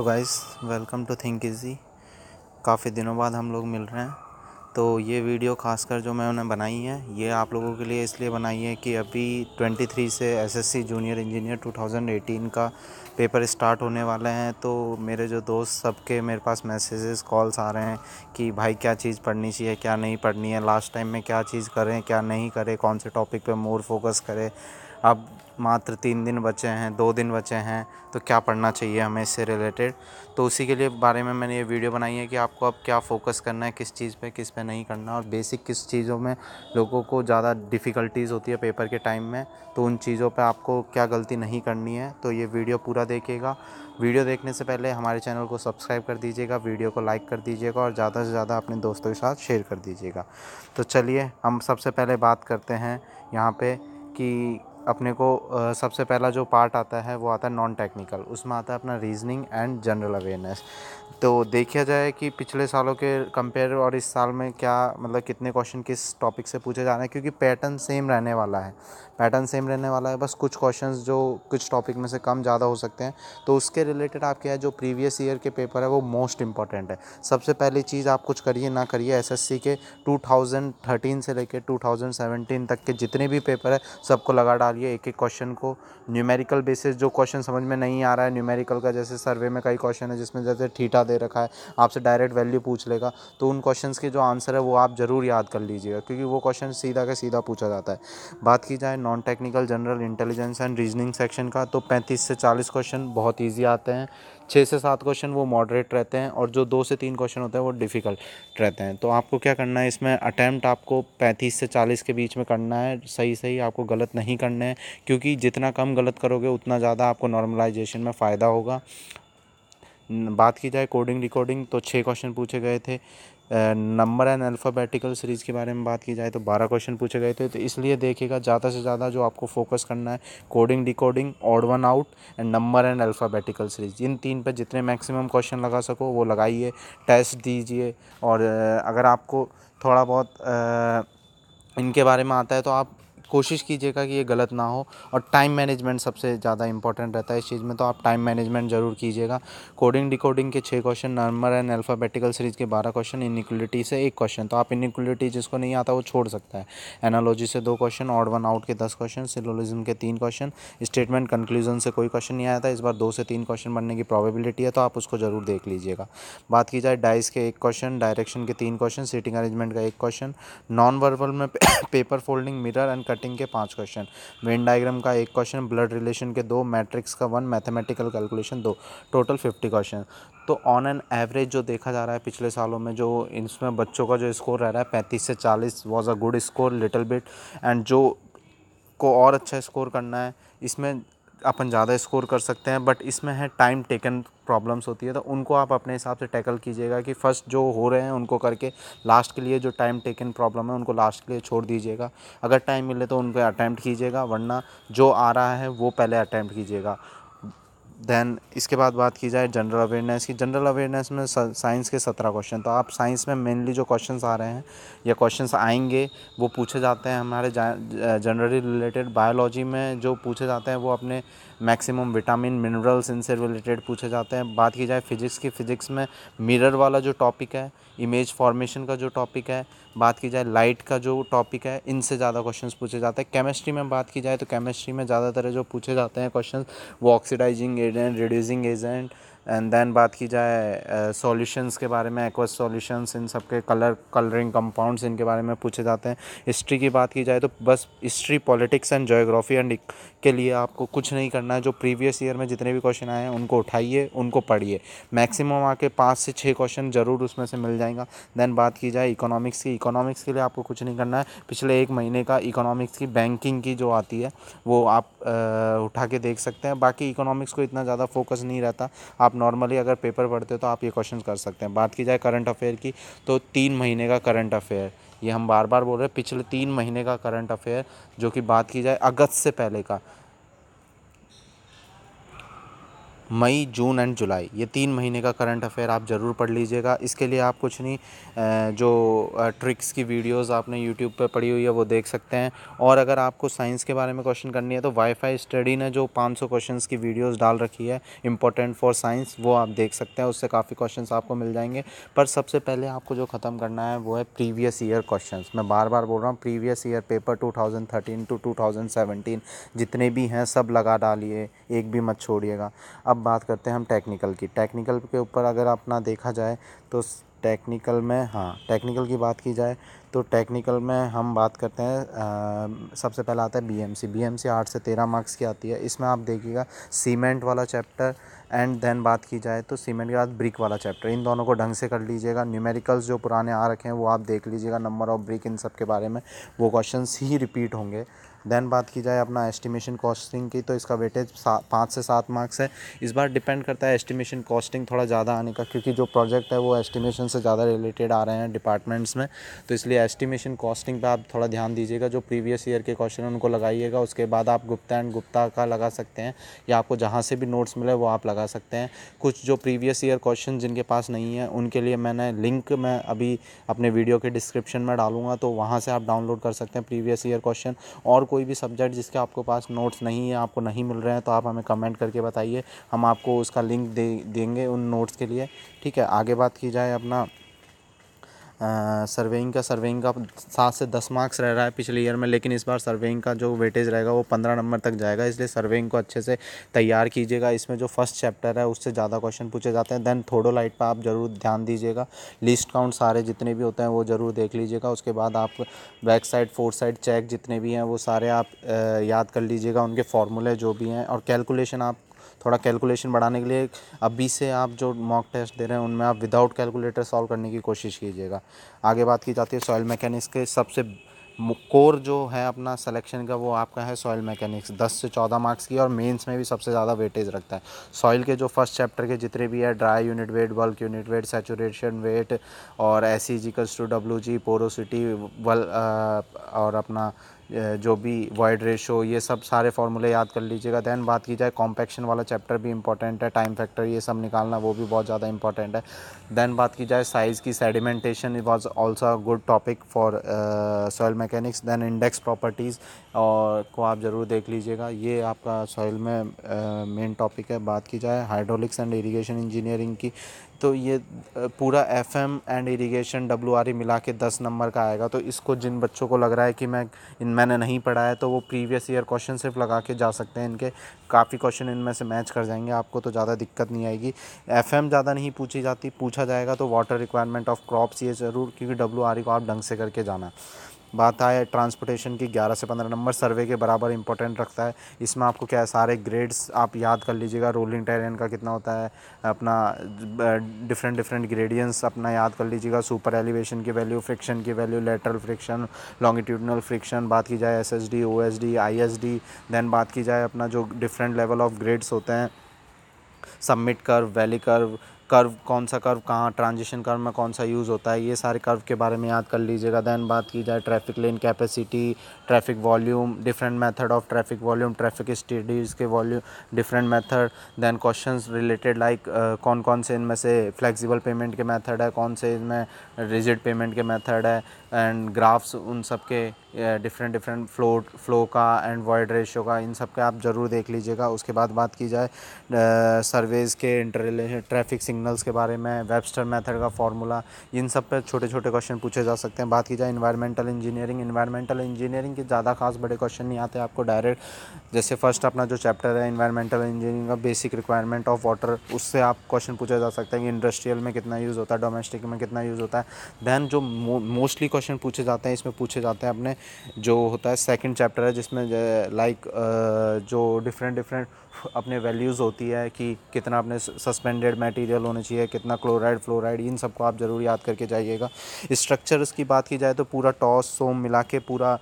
तो guys welcome to think easy काफ़ी दिनों बाद हम लोग मिल रहे हैं। तो ये वीडियो खासकर जो मैंने बनाई है, ये आप लोगों के लिए इसलिए बनाई है कि अभी 23 से एसएससी जूनियर इंजीनियर 2018 का पेपर स्टार्ट होने वाले हैं। तो मेरे जो दोस्त सबके, मेरे पास मैसेजेस कॉल्स आ रहे हैं कि भाई क्या चीज़ पढ़नी चाहिए, क्या नहीं पढ़नी है लास्ट टाइम में क्या चीज़ करें, क्या नहीं करें, कौन से टॉपिक पे मोर फोकस करें। अब मात्र तीन दिन बचे हैं, दो दिन बचे हैं तो क्या पढ़ना चाहिए हमें इससे रिलेटेड तो उसी के लिए बारे में मैंने ये वीडियो बनाई है कि आपको अब क्या फ़ोकस करना है, किस चीज़ पे, किस पे नहीं करना और बेसिक किस चीज़ों में लोगों को ज़्यादा डिफ़िकल्टीज़ होती है पेपर के टाइम में तो उन चीज़ों पर आपको क्या गलती नहीं करनी है तो ये वीडियो पूरा देखिएगा। वीडियो देखने से पहले हमारे चैनल को सब्सक्राइब कर दीजिएगा वीडियो को लाइक कर दीजिएगा और ज़्यादा से ज़्यादा अपने दोस्तों के साथ शेयर कर दीजिएगा। तो चलिए हम सबसे पहले बात करते हैं यहाँ पर कि अपने को सबसे पहला जो पार्ट आता है वो आता है नॉन टेक्निकल उसमें आता है अपना रीजनिंग एंड जनरल अवेयरनेस तो देखा जाए कि पिछले सालों के कंपेयर और इस साल में क्या मतलब कितने क्वेश्चन किस टॉपिक से पूछे जा रहे हैं, क्योंकि पैटर्न सेम रहने वाला है। पैटर्न सेम रहने वाला है, बस कुछ क्वेश्चन जो कुछ टॉपिक में से कम ज़्यादा हो सकते हैं। तो उसके रिलेटेड आप क्या है जो प्रीवियस ईयर के पेपर है वो मोस्ट इंपॉर्टेंट है। सबसे पहली चीज़ आप कुछ करिए ना करिए एसएससी के 2013 से लेकर 2017 तक के जितने भी पेपर है, सबको लगा डालिए एक एक क्वेश्चन को। न्यूमेरिकल बेसिस जो क्वेश्चन समझ में नहीं आ रहा है न्यूमेरिकल का जैसे सर्वे में कई क्वेश्चन है, जिसमें जैसे ठीठा दे रखा है, आपसे डायरेक्ट वैल्यू पूछ लेगा तो उन क्वेश्चन के जो आंसर है वो आप ज़रूर याद कर लीजिएगा, क्योंकि वो क्वेश्चन सीधा का सीधा पूछा जाता है। बात की जाए non technical general intelligence and reasoning section का तो पैंतीस से चालीस क्वेश्चन बहुत ईजी आते हैं। छः से सात क्वेश्चन वो मॉडरेट रहते हैं और जो दो से तीन क्वेश्चन होते हैं वो डिफ़िकल्ट रहते हैं। तो आपको क्या करना है, इसमें अटैम्प्ट आपको पैंतीस से चालीस के बीच में करना है, सही सही आपको गलत नहीं करना है, क्योंकि जितना कम गलत करोगे उतना ज़्यादा आपको नॉर्मलाइजेशन में फ़ायदा होगा। बात की जाए कोडिंग रिकॉर्डिंग तो छः क्वेश्चन पूछे गए थे। नंबर एंड अल्फ़ाबेटिकल सीरीज़ के बारे में बात की जाए तो बारह क्वेश्चन पूछे गए थे तो इसलिए देखिएगा, ज़्यादा से ज़्यादा जो आपको फोकस करना है, coding, decoding, odd one out and number and alphabetical series, इन तीन पर जितने मैक्सिमम क्वेश्चन लगा सको, वो लगाइए, टेस्ट दीजिए और अगर आपको थोड़ा बहुत इनके बारे में आता है तो आप कोशिश कीजिएगा कि ये गलत ना हो और टाइम मैनेजमेंट सबसे ज़्यादा इंपॉर्टेंट रहता है इस चीज़ में तो आप टाइम मैनेजमेंट ज़रूर कीजिएगा। कोडिंग डिकोडिंग के छः question number and alphabetical series के बारह क्वेश्चन इनिक्वलिटी से एक क्वेश्चन तो आप इनिक्वलिटी जिसको नहीं आता वो छोड़ सकता है। एनालॉजी से दो क्वेश्चन ऑड वन आउट के दस क्वेश्चन सिलोलिज्म के तीन क्वेश्चन स्टेटमेंट कंक्लूजन से कोई क्वेश्चन नहीं आया था इस बार दो से तीन क्वेश्चन बनने की प्रॉबिलिटी है तो आप उसको ज़रूर देख लीजिएगा। बात की जाए डाइस के एक क्वेश्चन डायरेक्शन के तीन क्वेश्चन सीटिंग अरेंजमेंट का एक क्वेश्चन नॉन वर्बल में paper folding mirror and cutting के पाँच क्वेश्चन वेन डायग्राम का एक क्वेश्चन ब्लड रिलेशन के दो मैट्रिक्स का वन मैथमेटिकल कैलकुलेशन दो। टोटल फिफ्टी क्वेश्चन तो ऑन एन एवरेज जो देखा जा रहा है पिछले सालों में, जो इसमें बच्चों का जो स्कोर रह रहा है, पैंतीस से चालीस was a good score little bit and जो को और अच्छा स्कोर करना है, इसमें अपन ज़्यादा स्कोर कर सकते हैं बट इसमें है टाइम टेकन प्रॉब्लम्स होती है तो उनको आप अपने हिसाब से टैकल कीजिएगा कि फ़र्स्ट जो हो रहे हैं उनको करके लास्ट के लिए जो टाइम टेकन प्रॉब्लम है, उनको लास्ट के लिए छोड़ दीजिएगा। अगर टाइम मिले तो उन पर अटैम्प्ट कीजिएगा, वरना जो आ रहा है वो पहले अटैम्प्ट कीजिएगा। देन इसके बाद बात की जाए जनरल अवेयरनेस की जनरल अवेयरनेस में साइंस के सत्रह क्वेश्चन तो आप साइंस में मेनली जो क्वेश्चन आ रहे हैं, या क्वेश्चन आएँगे, वो पूछे जाते हैं हमारे जनरली रिलेटेड बायोलॉजी में जो पूछे जाते हैं, वो अपने मैक्सिमम विटामिन, मिनरल्स, इनसे रिलेटेड पूछे जाते हैं। बात की जाए फिजिक्स की, फिजिक्स में मिरर वाला जो टॉपिक है, इमेज फॉर्मेशन का जो टॉपिक है, बात की जाए लाइट का जो टॉपिक है, इनसे ज़्यादा क्वेश्चंस पूछे जाते हैं। केमिस्ट्री में बात की जाए तो केमिस्ट्री में ज़्यादातर जो पूछे जाते हैं क्वेश्चन वो oxidising agent reducing agent and then बात की जाए सॉल्यूशंस के बारे में एक्वस सॉल्यूशंस इन सब के कलर कलरिंग कंपाउंड्स इनके बारे में पूछे जाते हैं। हिस्ट्री की बात की जाए तो बस history politics and geography and के लिए आपको कुछ नहीं करना है। जो प्रीवियस ईयर में जितने भी क्वेश्चन आए हैं उनको उठाइए उनको पढ़िए। मैक्सिमम आके पाँच से छः क्वेश्चन ज़रूर उसमें से मिल जाएगा। देन बात की जाए इकोनॉमिक्स की। इकोनॉमिक्स के लिए आपको कुछ नहीं करना है। पिछले एक महीने का इकोनॉमिक्स की बैंकिंग की जो आती है वो आप आ, उठा के देख सकते हैं। बाकी इकोनॉमिक्स को इतना ज़्यादा फोकस नहीं रहता। आप नॉर्मली अगर पेपर पढ़ते हो तो आप ये क्वेश्चन कर सकते हैं। बात की जाए करंट अफेयर की तो तीन महीने का करंट अफेयर ये हम बार बार बोल रहे हैं, पिछले तीन महीने का करंट अफेयर जो कि बात की जाए अगस्त से पहले का। मई, जून एंड जुलाई। ये तीन महीने का करंट अफेयर आप ज़रूर पढ़ लीजिएगा। इसके लिए आप कुछ नहीं जो ट्रिक्स की वीडियोस आपने यूट्यूब पे पढ़ी हुई है, वो देख सकते हैं। और अगर आपको साइंस के बारे में क्वेश्चन करनी है तो वाईफाई स्टडी ने जो 500 क्वेश्चंस की वीडियोस डाल रखी है इंपॉर्टेंट फॉर साइंस, वो आप देख सकते हैं। उससे काफ़ी क्वेश्चन आपको मिल जाएँगे। पर सबसे पहले आपको जो ख़त्म करना है, वो है प्रीवियस ईयर क्वेश्चन मैं बार बार बोल रहा हूँ, previous year paper two two two जितने भी हैं, सब लगा डालिए, एक भी मत छोड़िएगा। अब बात करते हैं हम टेक्निकल की टेक्निकल के ऊपर अगर अपना देखा जाए तो टेक्निकल में हाँ टेक्निकल की बात की जाए तो टेक्निकल में हम बात करते हैं सबसे पहला आता है बीएमसी बीएमसी आठ से तेरह मार्क्स की आती है। इसमें आप देखिएगा सीमेंट वाला चैप्टर एंड देन बात की जाए तो सीमेंट के बाद ब्रिक वाला चैप्टर इन दोनों को ढंग से कर लीजिएगा। न्यूमेरिकल्स जो पुराने आ रखे हैं वो आप देख लीजिएगा नंबर ऑफ़ ब्रिक इन सब के बारे में। वो क्वेश्चन ही रिपीट होंगे। देन बात की जाए अपना एस्टिमेशन कॉस्टिंग की तो इसका वेटेज पाँच से सात मार्क्स है। इस बार डिपेंड करता है एस्टिमेशन कॉस्टिंग थोड़ा ज़्यादा आने का, क्योंकि जो प्रोजेक्ट है वो एस्टिमेशन से ज़्यादा रिलेटेड आ रहे हैं डिपार्टमेंट्स में। तो इसलिए एस्टिमेशन कॉस्टिंग पर आप थोड़ा ध्यान दीजिएगा, जो प्रीवियस ईयर के क्वेश्चन उनको लगाइएगा, उसके बाद आप गुप्ता एंड गुप्ता का लगा सकते हैं, या आपको जहाँ से भी नोट्स मिले वो आप लगा सकते हैं। कुछ जो प्रीवियस ईयर क्वेश्चन जिनके पास नहीं है, उनके लिए मैंने लिंक मैं अभी अपने वीडियो के डिस्क्रिप्शन में डालूँगा तो वहाँ से आप डाउनलोड कर सकते हैं प्रीवियस ईयर क्वेश्चन और कोई भी सब्जेक्ट जिसके आपको पास नोट्स नहीं है, आपको नहीं मिल रहे हैं तो आप हमें कमेंट करके बताइए। हम आपको उसका लिंक दे, देंगे उन नोट्स के लिए। ठीक है, आगे बात की जाए अपना। सर्वेइंग का सर्वेइंग का सात से दस मार्क्स रह रहा है पिछले ईयर में, लेकिन इस बार सर्वेइंग का जो वेटेज रहेगा वो पंद्रह नंबर तक जाएगा, इसलिए सर्वेइंग को अच्छे से तैयार कीजिएगा। इसमें जो फ़र्स्ट चैप्टर है उससे ज़्यादा क्वेश्चन पूछे जाते हैं। देन थोडो लाइट पर आप ज़रूर ध्यान दीजिएगा। लिस्ट काउंट सारे जितने भी होते हैं वो ज़रूर देख लीजिएगा। उसके बाद आप back side, four side check जितने भी हैं वो सारे आप याद कर लीजिएगा। उनके फॉर्मूले जो भी हैं और कैलकुलेशन आप थोड़ा कैलकुलेशन बढ़ाने के लिए अभी से आप जो मॉक टेस्ट दे रहे हैं, उनमें आप विदाउट कैलकुलेटर सॉल्व करने की कोशिश कीजिएगा। आगे बात की जाती है सॉयल मैकेनिक्स के सबसे कोर जो है अपना सिलेक्शन का, वो आपका है सॉइल मैकेनिक्स 10 से 14 मार्क्स की और मेंस में भी सबसे ज़्यादा वेटेज रखता है। सॉइल के जो फ़र्स्ट चैप्टर के जितने भी है dry unit weight bulk unit weight saturation weight और S e to W G porosity वल और अपना जो भी वॉइड रेशो ये सब सारे फार्मूले याद कर लीजिएगा। दैन बात की जाए कॉम्पैक्शन वाला चैप्टर भी इंपॉर्टेंट है टाइम फैक्टर ये सब निकालना वो भी बहुत ज़्यादा इंपॉर्टेंट है। दैन बात की जाए साइज़ की sedimentation was also good topic for soil mechanics then index properties और को आप ज़रूर देख लीजिएगा। ये आपका सॉइल में मेन uh, टॉपिक है। बात की जाए हाइड्रोलिक्स एंड इरीगेशन इंजीनियरिंग की। तो ये पूरा F M and irrigation W R E मिला के दस नंबर का आएगा। तो इसको जिन बच्चों को लग रहा है कि मैं, इन, मैंने नहीं पढ़ा है तो वो प्रीवियस ईयर क्वेश्चन सिर्फ़ लगा के जा सकते हैं इनके। काफ़ी क्वेश्चन इनमें से मैच कर जाएँगे, आपको तो ज़्यादा दिक्कत नहीं आएगी। एफ़ एम ज़्यादा नहीं पूछी जाती, पूछा जाएगा तो वाटर रिक्वायरमेंट ऑफ़ क्रॉप्स ये ज़रूर, क्योंकि डब्ल्यू आर ई को आप ढंग से करके जाना। बात आए ट्रांसपोर्टेशन की 11 से 15 नंबर सर्वे के बराबर इंपॉर्टेंट रखता है। इसमें आपको क्या है, सारे ग्रेड्स आप याद कर लीजिएगा रोलिंग टेरेन का कितना होता है, अपना डिफरेंट डिफरेंट ग्रेडियंस अपना याद कर लीजिएगा सुपर एलिवेशन की वैल्यू फ्रिक्शन की value lateral friction longitudinal friction बात की जाए S S D O S D I S D then बात की जाए अपना जो डिफरेंट लेवल ऑफ़ ग्रेड्स होते हैं summit curve valley curve curve कौन सा कर्व कहाँ ट्रांजिशन कर्व में कौन सा यूज़ होता है, ये सारे कर्व के बारे में याद कर लीजिएगा। दैन बात की जाए traffic lane capacity traffic volume different method of traffic volume traffic studies के volume different method then question related like कौन कौन से इनमें से फ्लेक्सिबल पेमेंट के मेथड है, कौन से इनमें रिजिड पेमेंट के मेथड है एंड ग्राफ्स उन सब के डिफरेंट डिफरेंट फ्लो फ्लो का एंड वॉइड रेशियो का, इन सब का आप ज़रूर देख लीजिएगा। उसके बाद बात की जाए सर्वेज़ के इंटर ट्रैफ़िक सिग्नल्स के बारे में वेबस्टर मेथड का फार्मूला इन सब पे छोटे छोटे क्वेश्चन पूछे जा सकते हैं। बात की जाए इन्वायरमेंटल इंजीनियरिंग इन्वायरमेंटल इंजीनियरिंग के ज़्यादा खास बड़े क्वेश्चन नहीं आते आपको डायरेक्ट जैसे फ़र्स्ट अपना जो चैप्टर है इन्वायरमेंटल इंजीनियरिंग का बेसिक रिक्वायरमेंट ऑफ़ वाटर उससे आप क्वेश्चन पूछा जा सकता है कि इंडस्ट्रियल में कितना यूज़ होता है डोमेस्टिक में कितना यूज़ होता है। दैन जो मोस्टली क्वेश्चन पूछे जाते हैं, इसमें पूछे जाते हैं अपने, जो होता है सेकंड चैप्टर है, जिसमें लाइक जो डिफरेंट डिफरेंट अपने वैल्यूज़ होती है कि कितना अपने सस्पेंडेड मटेरियल होने चाहिए, कितना क्लोराइड फ्लोराइड इन सबको आप ज़रूर याद करके जाइएगा। स्ट्रक्चर्स की बात की जाए तो पूरा टॉस सोम मिला के पूरा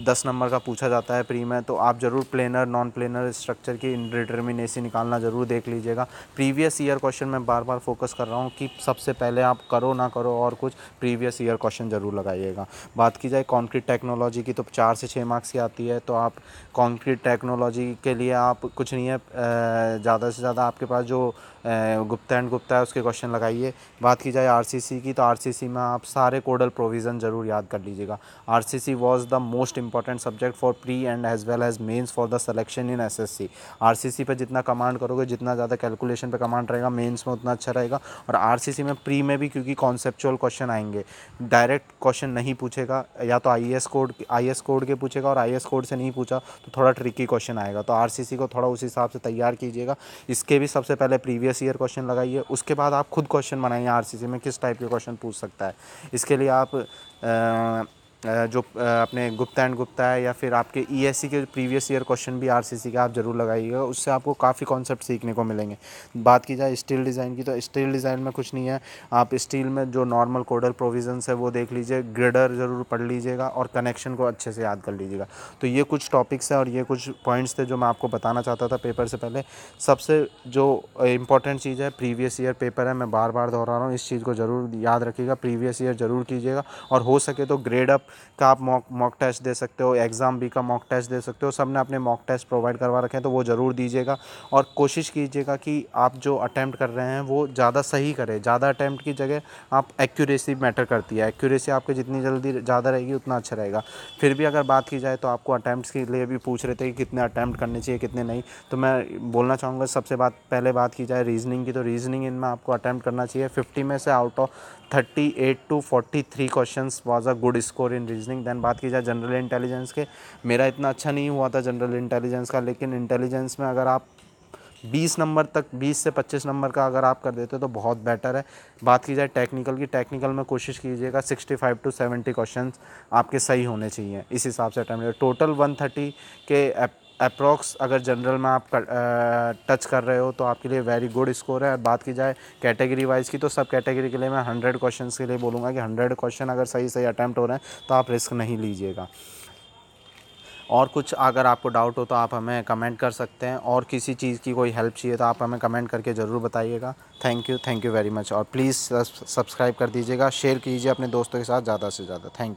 दस नंबर का पूछा जाता है प्री में तो आप ज़रूर प्लेनर नॉन प्लेनर स्ट्रक्चर की डिटर्मिनेसी निकालना ज़रूर देख लीजिएगा। प्रीवियस ईयर क्वेश्चन में बार बार फोकस कर रहा हूँ कि सबसे पहले आप करो ना करो और कुछ प्रीवियस ईयर क्वेश्चन ज़रूर लगाइएगा। बात की जाए कॉन्क्रीट टेक्नोलॉजी की तो चार से छः मार्क्स की आती है तो आप कॉन्क्रीट टेक्नोलॉजी के लिए आप कुछ नहीं है। ज़्यादा से ज़्यादा आपके पास जो गुप्ता एंड गुप्ता है, उसके क्वेश्चन लगाइए। बात की जाए आरसीसी की तो आरसीसी में आप सारे कोडल प्रोविज़न ज़रूर याद कर लीजिएगा। RCC was the most important subject for pre and as well as mains for the selection in SSC RCC पे जितना कमांड करोगे, जितना ज़्यादा कैलकुलेशन पे कमांड रहेगा मेंस में उतना अच्छा रहेगा। और आरसीसी में प्री में भी, क्योंकि कॉन्सेप्चुअल क्वेश्चन आएँगे डायरेक्ट क्वेश्चन नहीं पूछेगा। या तो आई कोड आई कोड के पूछेगा और आईएस कोड से नहीं पूछा तो थोड़ा ट्रिकी क्वेश्चन आएगा। तो आरसीसी को थोड़ा उस हिसाब से तैयार कीजिएगा। इसके भी सबसे पहले प्रीवियस ईयर क्वेश्चन लगाइए, उसके बाद आप खुद क्वेश्चन बनाइए आरसीसी में, किस टाइप के क्वेश्चन पूछ सकता है। इसके लिए आप जो अपने गुप्ता एंड गुप्ता है या फिर आपके ई e के प्रीवियस ईयर क्वेश्चन भी आर के, आप ज़रूर लगाइएगा। उससे आपको काफ़ी कॉन्सेप्ट सीखने को मिलेंगे। बात की जाए स्टील डिज़ाइन की तो स्टील डिज़ाइन में कुछ नहीं है। आप स्टील में जो नॉर्मल कोडल प्रोविजंस है, वो देख लीजिए। ग्रेडर ज़रूर पढ़ लीजिएगा और कनेक्शन को अच्छे से याद कर लीजिएगा। तो ये कुछ टॉपिक्स है और ये कुछ पॉइंट्स थे जो मैं आपको बताना चाहता था पेपर से पहले। सबसे जो इंपॉर्टेंट चीज़ है प्रीवियस ईयर पेपर है। मैं बार बार दोहरा रहा हूँ। इस चीज़ को ज़रूर याद रखिएगा। प्रीवियस ईयर ज़रूर कीजिएगा। और हो सके तो ग्रेड अप का आप मॉक मॉक टेस्ट दे सकते हो एग्ज़ाम बी का मॉक टेस्ट दे सकते हो सबने अपने मॉक टेस्ट प्रोवाइड करवा रखे हैं तो वो ज़रूर दीजिएगा। और कोशिश कीजिएगा कि आप जो अटैम्प्ट कर रहे हैं, वो ज़्यादा सही करें। ज़्यादा अटैम्प्ट की जगह आप एक्यूरेसी मैटर करती है। एक्यूरेसी आपकी जितनी जल्दी ज़्यादा रहेगी, उतना अच्छा रहेगा। फिर भी अगर बात की जाए तो आपको अटैम्प्ट के लिए भी पूछ रहे थे कि कितने अटैम्प्ट करने चाहिए, कितने नहीं। तो मैं बोलना चाहूँगा, सबसे बात, पहले बात की जाए रीजनिंग की तो रीजनिंग इनमें आपको अटैम्प्ट करना चाहिए। फिफ्टी में से out of thirty eight to forty three question was a good score in reasoning then बात की जाए जनरल इंटेलिजेंस के, मेरा इतना अच्छा नहीं हुआ था जनरल इंटेलिजेंस का, लेकिन इंटेलिजेंस में अगर आप 20 नंबर तक 20 से 25 नंबर का अगर आप कर देते हो तो बहुत बेटर है। बात की जाए टेक्निकल की टेक्निकल में कोशिश कीजिएगा 65 टू 70 क्वेश्चन आपके सही होने चाहिए। इस हिसाब से टाइम टोटल 130 के अप्रॉक्स अगर जनरल में आप कर, आ, टच कर रहे हो तो आपके लिए वेरी गुड स्कोर है। बात की जाए कैटेगरी वाइज की तो सब कैटेगरी के लिए मैं हंड्रेड क्वेश्चन के लिए बोलूँगा कि हंड्रेड क्वेश्चन अगर सही सही अटैम्प्ट हो रहे हैं तो आप रिस्क नहीं लीजिएगा। और कुछ अगर आपको डाउट हो तो आप हमें कमेंट कर सकते हैं। और किसी चीज़ की कोई हेल्प चाहिए तो आप हमें कमेंट करके ज़रूर बताइएगा। Thank you thank you very much और प्लीज़ सब्सक्राइब कर दीजिएगा। शेयर कीजिए अपने दोस्तों के साथ ज़्यादा से ज़्यादा। Thank you